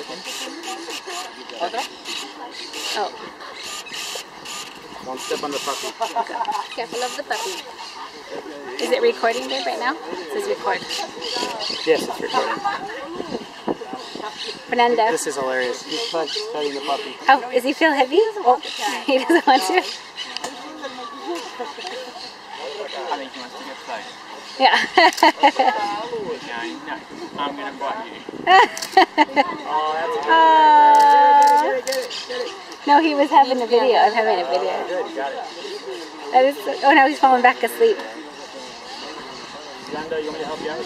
chicken. ¿Otro? Oh. Don't step on the puppy. Okay. Careful of the puppy. Is it recording babe right now? It says record. Yes, it's recording. Fernando. This is hilarious. He's petting the puppy. Oh, does he feel heavy? Oh, he doesn't want to. I think he wants to get started. Yeah. No, no, I'm going to bite you. No, he was having a video. I'm having a video. That is, oh, now he's falling back asleep. You want me to help you out?